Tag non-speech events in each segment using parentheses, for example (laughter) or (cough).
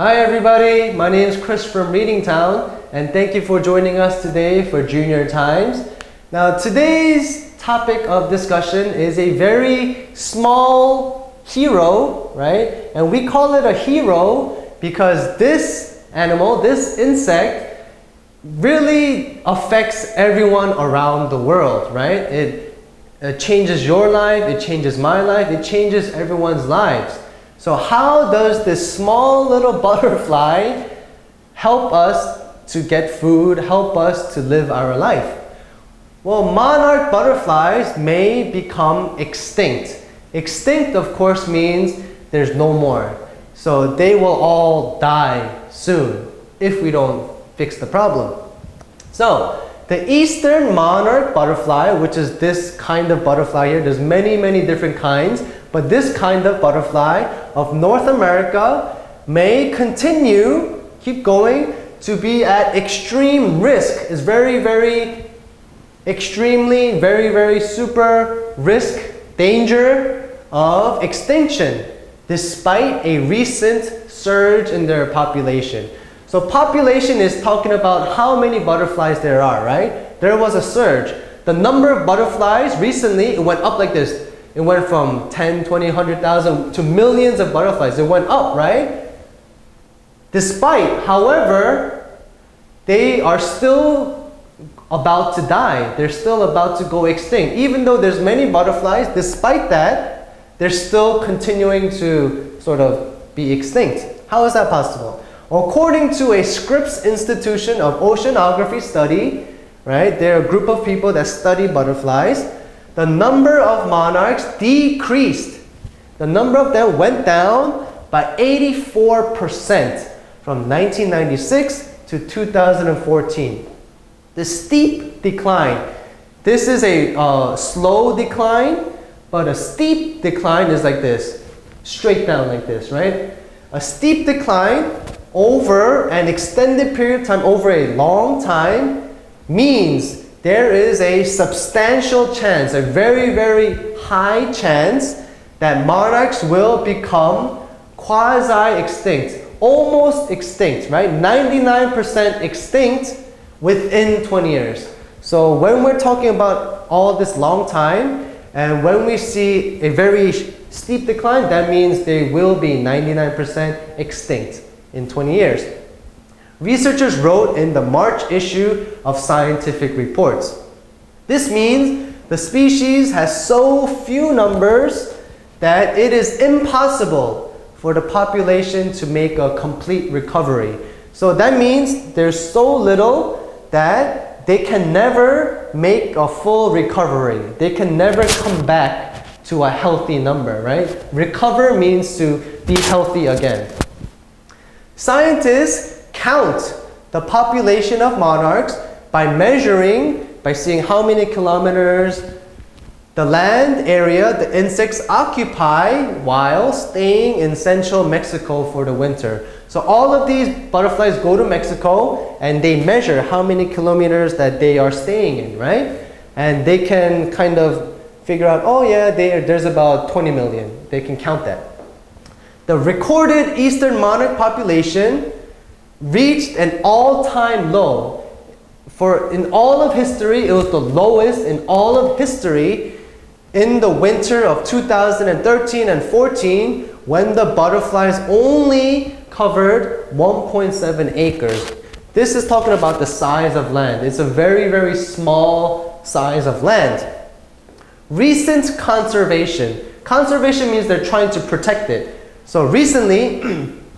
Hi everybody, my name is Chris from Reading Town and thank you for joining us today for Junior Times. Now today's topic of discussion is a very small hero, right? And we call it a hero because this animal, this insect, really affects everyone around the world, right? It, it changes your life, it changes my life, it changes everyone's lives. So how does this small little (laughs) butterfly help us to get food, help us to live our life? Well, monarch butterflies may become extinct. Extinct, of course, means there's no more. So they will all die soon if we don't fix the problem. So the eastern monarch butterfly, which is this kind of butterfly here, there's many, many different kinds, but this kind of butterfly of North America may continue, keep going, to be at extreme risk. Is very, very, extremely, very, very super risk, danger of extinction despite a recent surge in their population. So population is talking about how many butterflies there are, right? There was a surge. The number of butterflies recently, it went up like this. It went from 10, 20, 100,000 to millions of butterflies. It went up, right? Despite, however, they are still about to die. They're still about to go extinct. Even though there's many butterflies, despite that, they're still continuing to sort of be extinct. How is that possible? According to a Scripps Institution of Oceanography study, right, they're a group of people that study butterflies the number of monarchs decreased. The number of them went down by 84% from 1996 to 2014. The steep decline. This is a uh, slow decline, but a steep decline is like this, straight down like this, right? A steep decline over an extended period of time, over a long time, means there is a substantial chance, a very, very high chance that monarchs will become quasi-extinct, almost extinct, right? 99% extinct within 20 years. So when we're talking about all this long time, and when we see a very steep decline, that means they will be 99% extinct in 20 years. Researchers wrote in the March issue of Scientific Reports. This means the species has so few numbers that it is impossible for the population to make a complete recovery. So that means there's so little that they can never make a full recovery. They can never come back to a healthy number, right? Recover means to be healthy again. Scientists count the population of monarchs by measuring, by seeing how many kilometers the land area the insects occupy while staying in central Mexico for the winter. So all of these butterflies go to Mexico and they measure how many kilometers that they are staying in, right? And they can kind of figure out, oh yeah, they, there's about 20 million. They can count that. The recorded eastern monarch population reached an all-time low. For in all of history, it was the lowest in all of history in the winter of 2013 and 14 when the butterflies only covered 1.7 acres. This is talking about the size of land. It's a very, very small size of land. Recent conservation. Conservation means they're trying to protect it. So recently, (clears throat)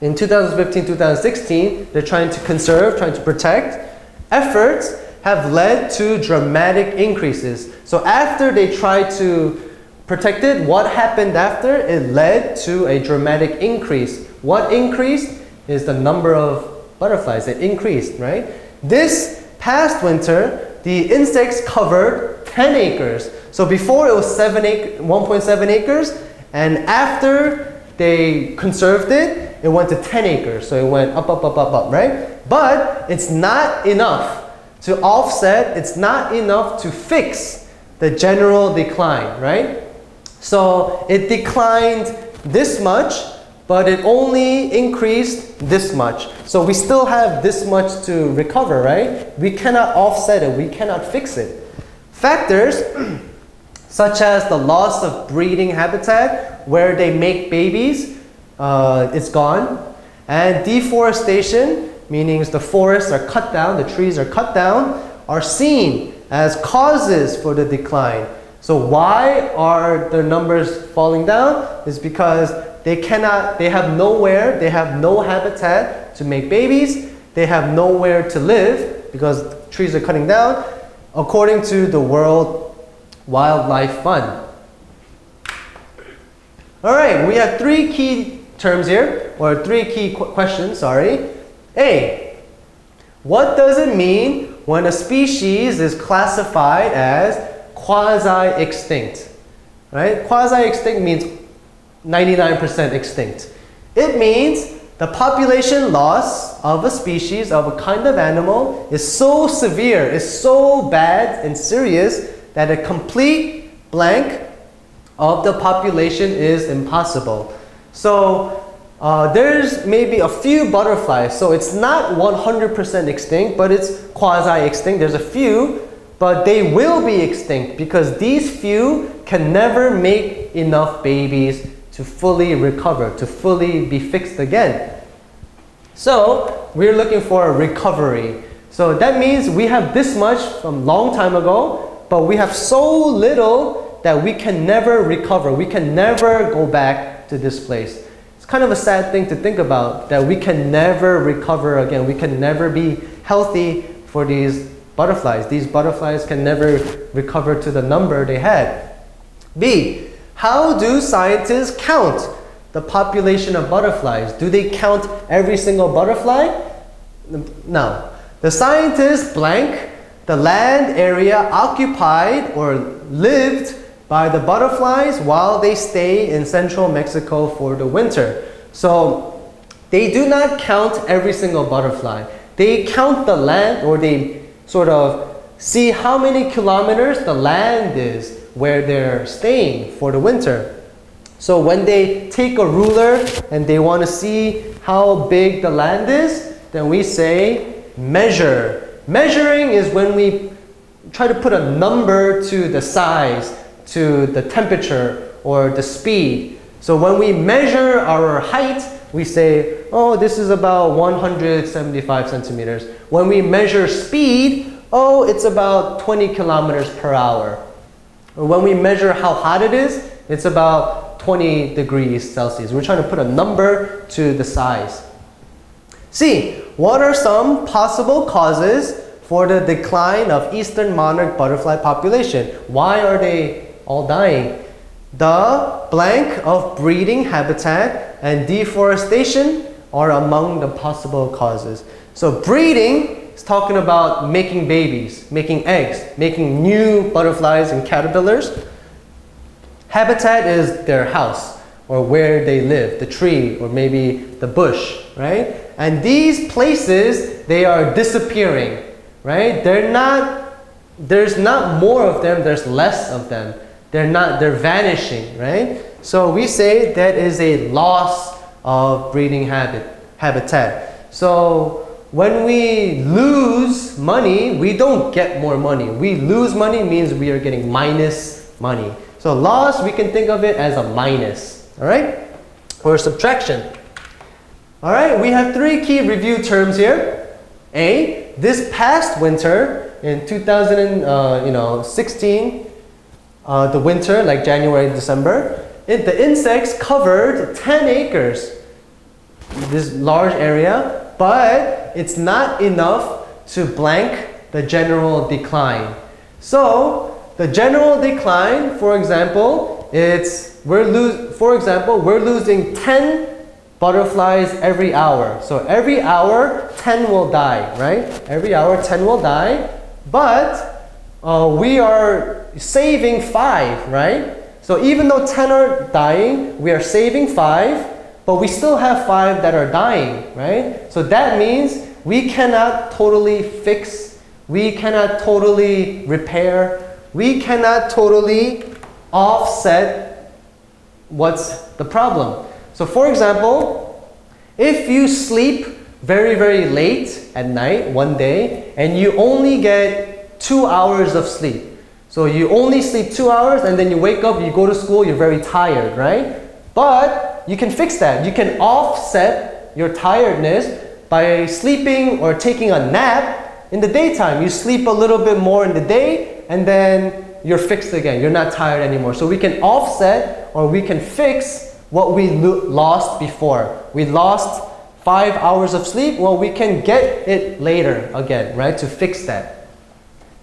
In 2015, 2016, they're trying to conserve, trying to protect. Efforts have led to dramatic increases. So after they tried to protect it, what happened after? It led to a dramatic increase. What increased is the number of butterflies. It increased, right? This past winter, the insects covered 10 acres. So before it was 7 1.7 acres, and after they conserved it, it went to 10 acres. So it went up, up, up, up, up, right? But it's not enough to offset, it's not enough to fix the general decline, right? So it declined this much, but it only increased this much. So we still have this much to recover, right? We cannot offset it, we cannot fix it. Factors (clears throat) such as the loss of breeding habitat where they make babies, uh, it's gone. And deforestation, meaning the forests are cut down, the trees are cut down, are seen as causes for the decline. So why are the numbers falling down? Is because they cannot, they have nowhere, they have no habitat to make babies, they have nowhere to live because trees are cutting down, according to the World Wildlife Fund. All right, we have three key terms here, or three key qu questions, sorry. A, what does it mean when a species is classified as quasi-extinct? Right? Quasi-extinct means 99% extinct. It means the population loss of a species, of a kind of animal, is so severe, is so bad and serious that a complete blank of the population is impossible. So uh, there's maybe a few butterflies, so it's not 100% extinct, but it's quasi-extinct. There's a few, but they will be extinct because these few can never make enough babies to fully recover, to fully be fixed again. So we're looking for a recovery. So that means we have this much from long time ago, but we have so little that we can never recover. We can never go back to this place. It's kind of a sad thing to think about that we can never recover again. We can never be healthy for these butterflies. These butterflies can never recover to the number they had. B, how do scientists count the population of butterflies? Do they count every single butterfly? No. The scientists blank the land area occupied or lived by the butterflies while they stay in central Mexico for the winter. So they do not count every single butterfly. They count the land or they sort of see how many kilometers the land is where they're staying for the winter. So when they take a ruler and they want to see how big the land is, then we say measure. Measuring is when we try to put a number to the size, to the temperature, or the speed. So when we measure our height, we say, oh, this is about 175 centimeters. When we measure speed, oh, it's about 20 kilometers per hour. Or when we measure how hot it is, it's about 20 degrees Celsius. We're trying to put a number to the size. C. What are some possible causes for the decline of eastern monarch butterfly population? Why are they all dying? The blank of breeding habitat and deforestation are among the possible causes. So breeding is talking about making babies, making eggs, making new butterflies and caterpillars. Habitat is their house or where they live, the tree or maybe the bush, right? And these places, they are disappearing, right? They're not, there's not more of them, there's less of them. They're not, they're vanishing, right? So we say that is a loss of breeding habit, habitat. So when we lose money, we don't get more money. We lose money means we are getting minus money. So loss, we can think of it as a minus, all right? Or subtraction. All right, we have three key review terms here. A, this past winter in 2016, uh, you know, 16, uh, the winter, like January, December, it, the insects covered 10 acres, this large area, but it's not enough to blank the general decline. So the general decline, for example, it's we're lose for example, we're losing 10 butterflies every hour. So every hour 10 will die, right? Every hour 10 will die, but uh, we are saving 5, right? So even though 10 are dying, we are saving 5 but we still have five that are dying, right? So that means we cannot totally fix, we cannot totally repair, we cannot totally offset what's the problem. So for example, if you sleep very, very late at night one day and you only get two hours of sleep. So you only sleep two hours and then you wake up, you go to school, you're very tired, right? But you can fix that. You can offset your tiredness by sleeping or taking a nap in the daytime. You sleep a little bit more in the day and then you're fixed again. You're not tired anymore. So we can offset or we can fix what we lost before. We lost five hours of sleep. Well, we can get it later again, right, to fix that.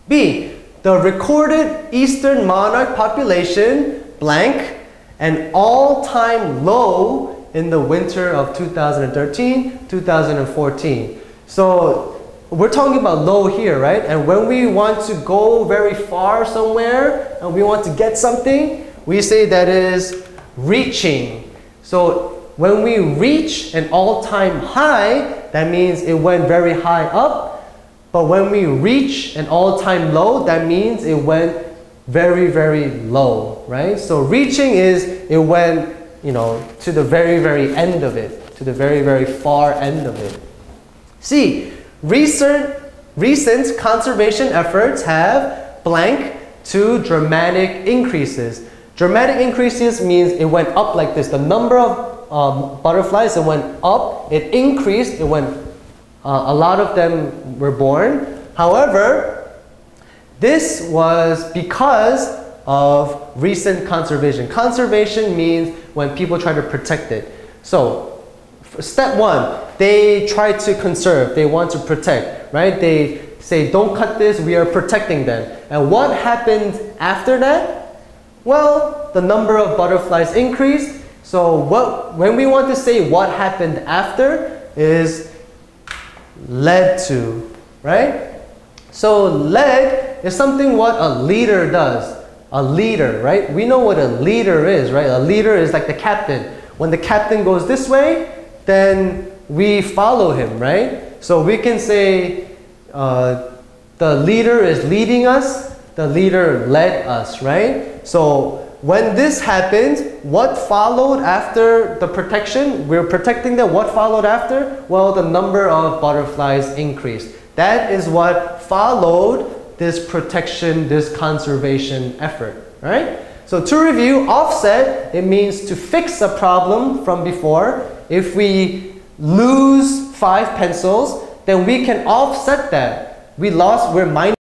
B, the recorded Eastern monarch population, blank, an all-time low in the winter of 2013, 2014. So we're talking about low here, right? And when we want to go very far somewhere and we want to get something, we say that is reaching. So when we reach an all-time high, that means it went very high up. But when we reach an all-time low, that means it went very, very low, right? So reaching is it went, you know, to the very, very end of it, to the very, very far end of it. C, Recent, recent conservation efforts have blank to dramatic increases. Dramatic increases means it went up like this. The number of um, butterflies, it went up, it increased, it went, uh, a lot of them were born. However, this was because of recent conservation. Conservation means when people try to protect it. So, step one, they try to conserve, they want to protect, right? They say, don't cut this, we are protecting them. And what happened after that? Well, the number of butterflies increased. So what, when we want to say what happened after is led to, right? So led is something what a leader does. A leader, right? We know what a leader is, right? A leader is like the captain. When the captain goes this way, then we follow him, right? So we can say uh, the leader is leading us, the leader led us, right? So when this happened, what followed after the protection? We're protecting them. What followed after? Well, the number of butterflies increased. That is what followed this protection, this conservation effort, right? So to review, offset, it means to fix a problem from before. If we lose five pencils, then we can offset that. We lost, we're minus,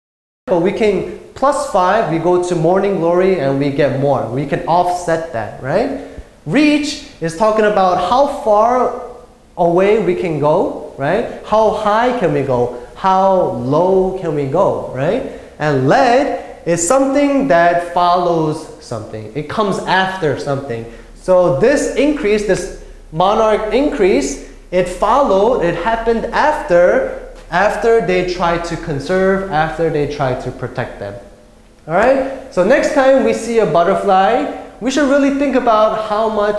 but we can plus five, we go to morning glory and we get more. We can offset that, right? Reach is talking about how far away we can go, right? How high can we go? How low can we go, right? And lead is something that follows something. It comes after something. So this increase, this monarch increase, it followed, it happened after, after they try to conserve, after they try to protect them. All right? So next time we see a butterfly, we should really think about how much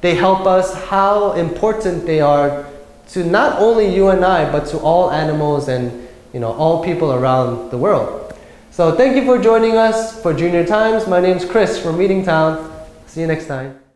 they help us, how important they are to not only you and I, but to all animals and you know all people around the world. So thank you for joining us for Junior Times. My name is Chris from Reading Town. See you next time.